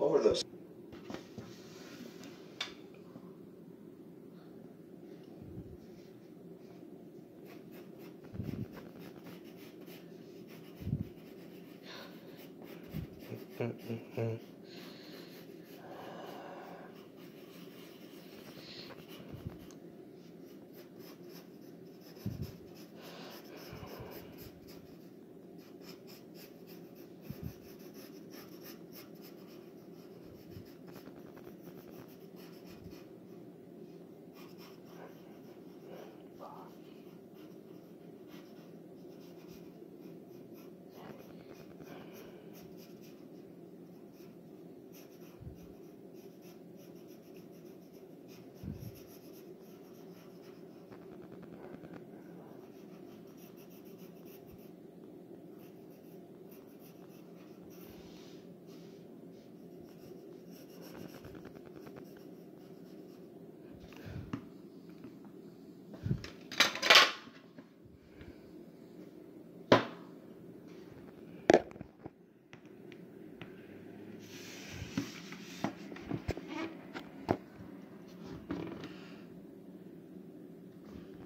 What were those?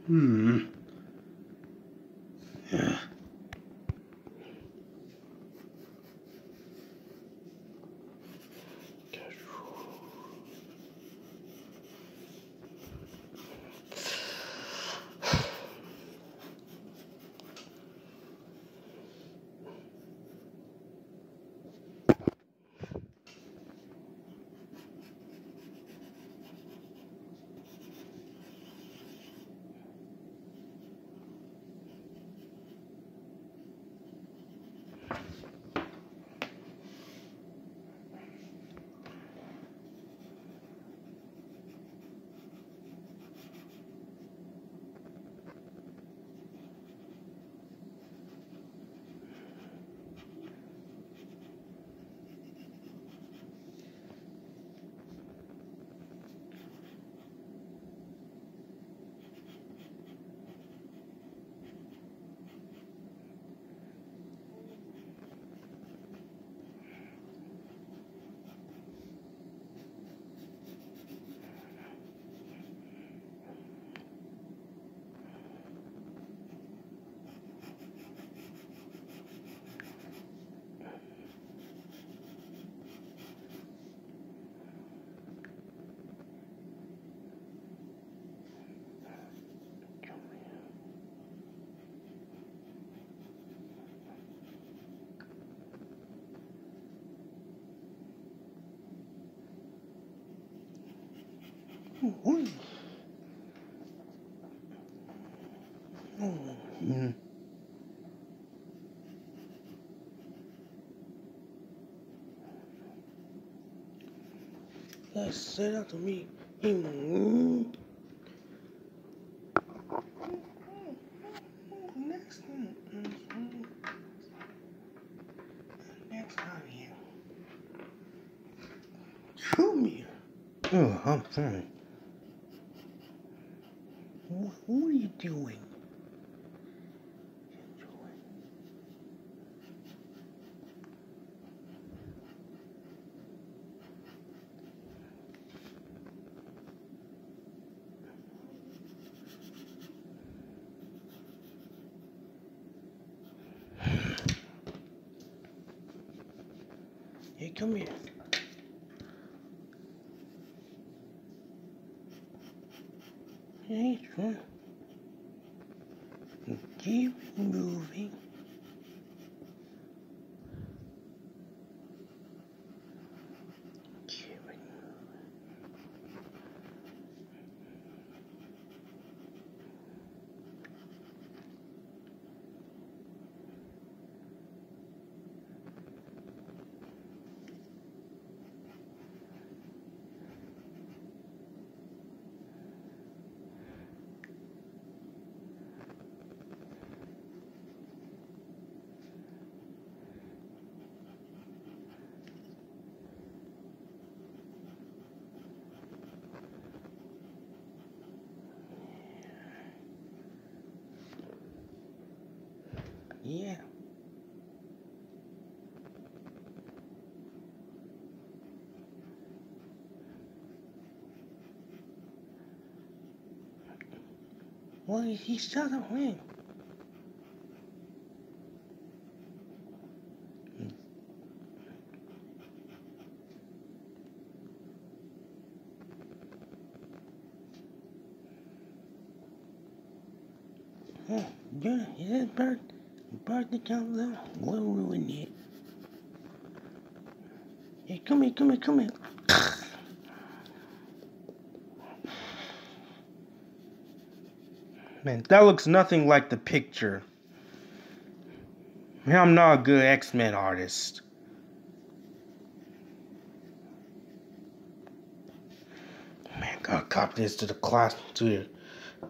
Hmm. Ooh. Mm. Let's say that to me. Next time. Mhm. Next time here. Shoot me. Oh, I'm sorry. What, what are you doing? Hey, come here. Hey, sure. Keep yeah. Well, he still doesn't win. Yeah, yeah, yeah, bird bird that comes? We'll ruin it. Hey, come here, come here, come here. Man, that looks nothing like the picture. Man, I'm not a good X-Men artist. Man, gotta copy this to the class to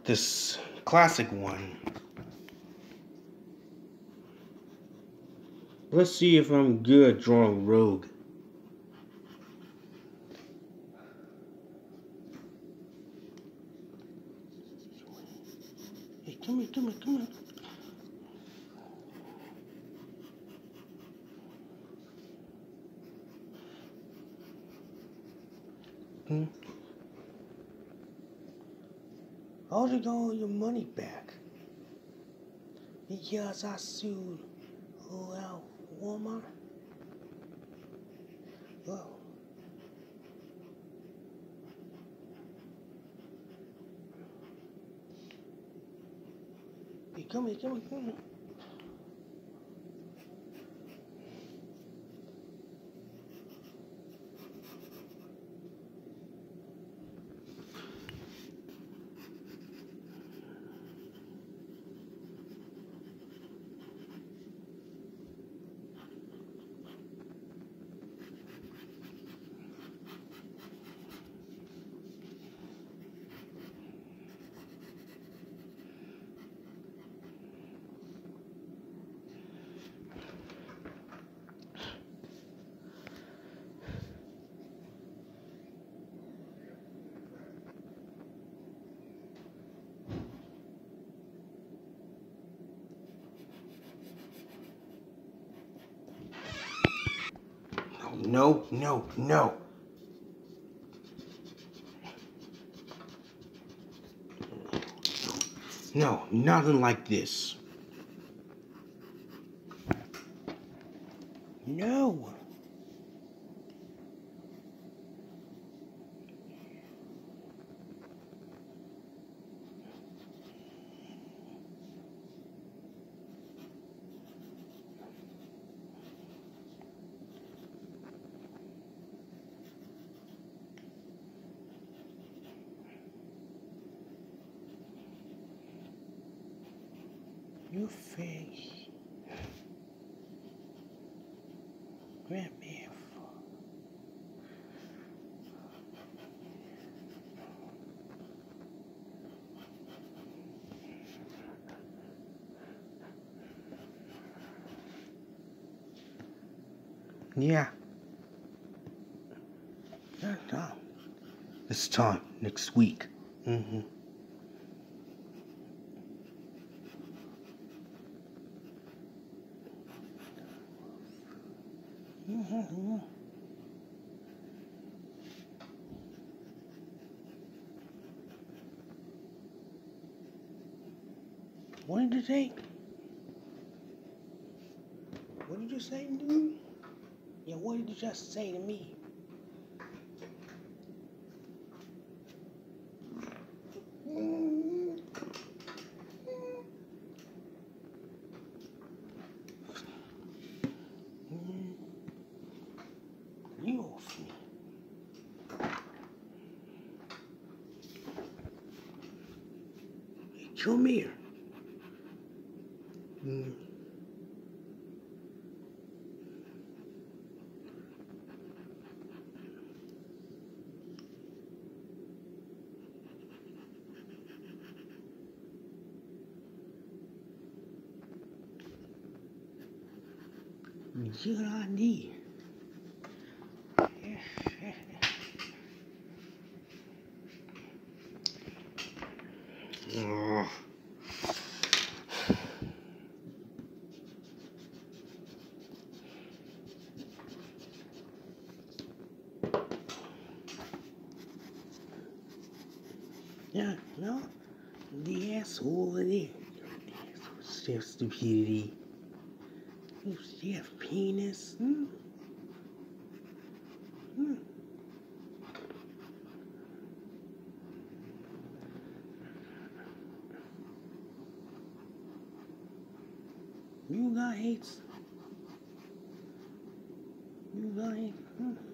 this classic one. Let's see if I'm good drawing Rogue. Hey, come here, come here, come here. Hmm? How'd you get all your money back? Because I sued who else? Walmart? Oh. Hey, come here, come here, come here. No, no, no. No, nothing like this. No. You face. Grab me. Yeah. Yeah, time. It's time next week. Mm-hmm. What did you say? What did you say to me? Yeah, what did you just say to me? You off me. Hey, come here. Mm. Idea. Ugh. Yeah, no, The asshole there. Chef Stupidity. Oh, Chef Penis. Hmm? Hmm. You got hates. You got hate. Hmm.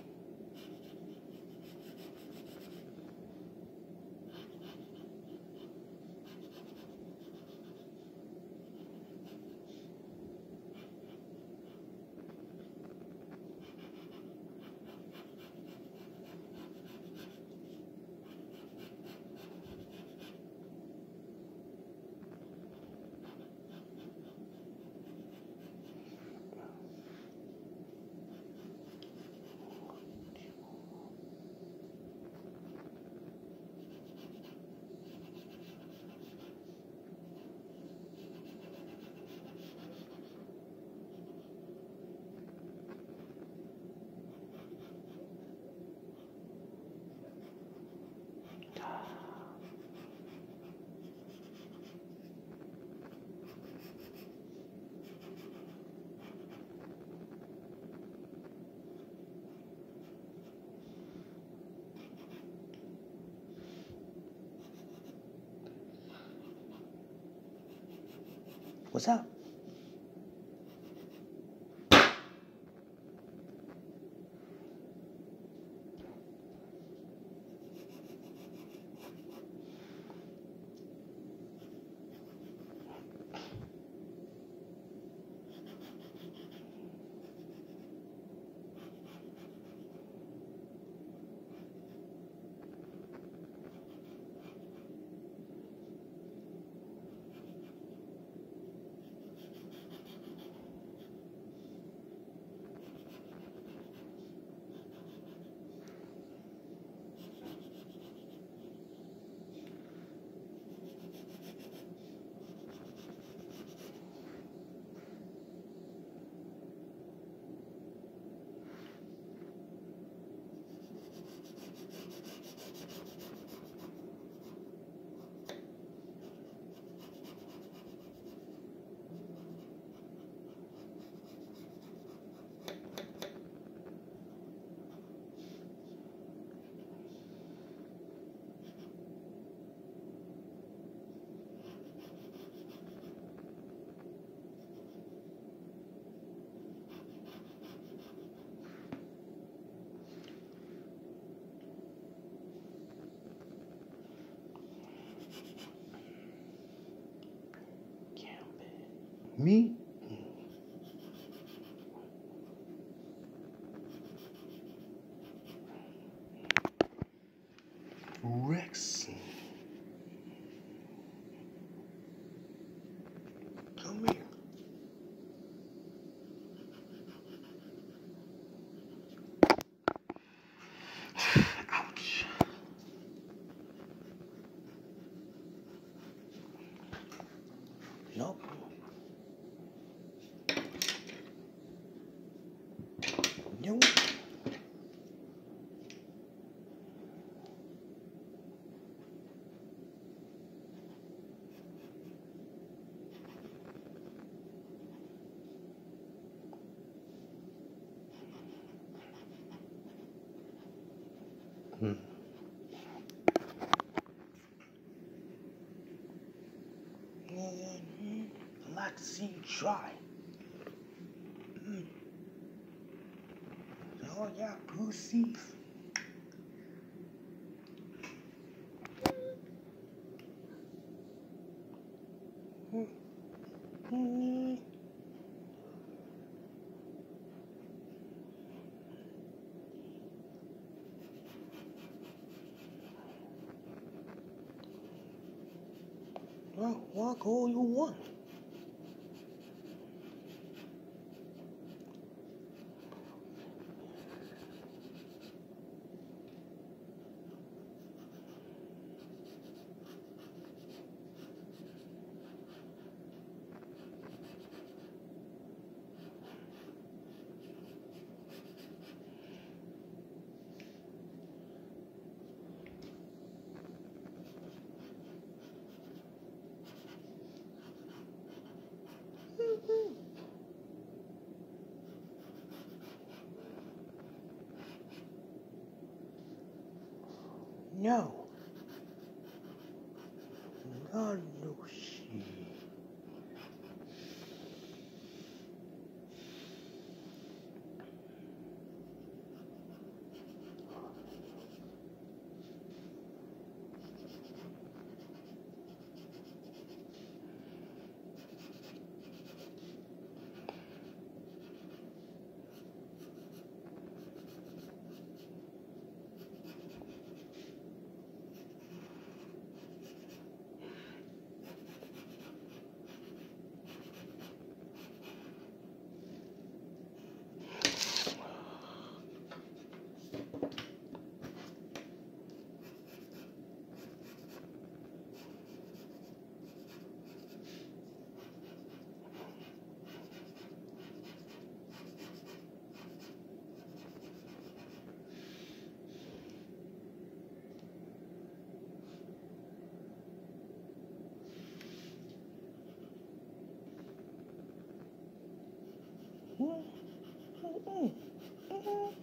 What's up? Me? Rex. Come here. Ouch. Nope. Nope. Hmm. Mhm. I'd like to see you try. Mm. Oh yeah, pussies. Well, walk all you want. No. No, Mm. Mm-hmm.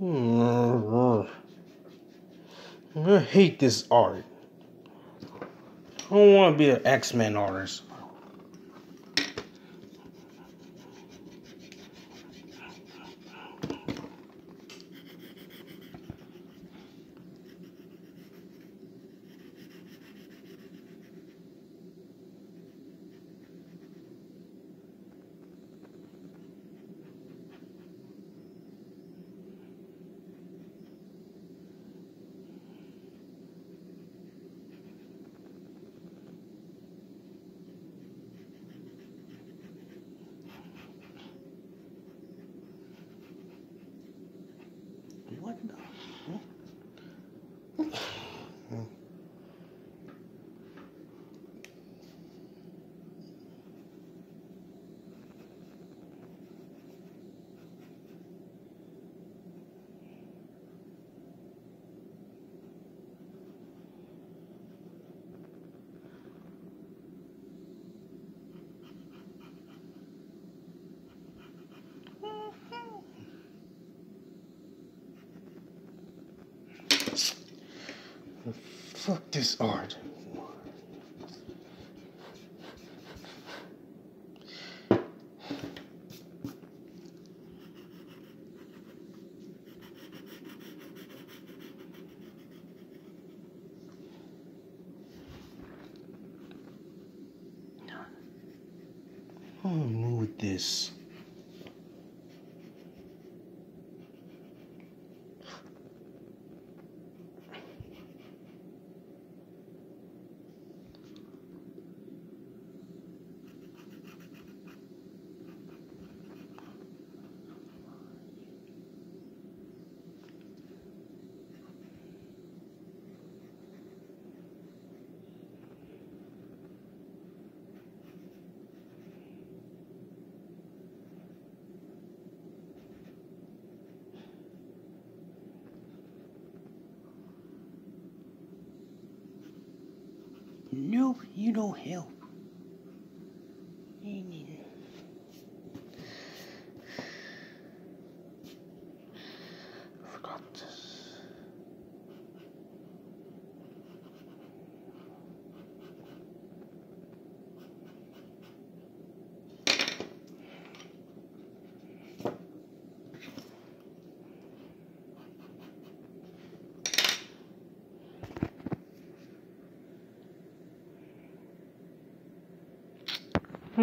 Hmm, I hate this art. I don't want to be an X-Men artist. What the? Fuck this art. I'm gonna move this. Nope, you don't help.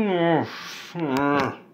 Hmm.